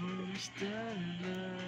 Who's the love?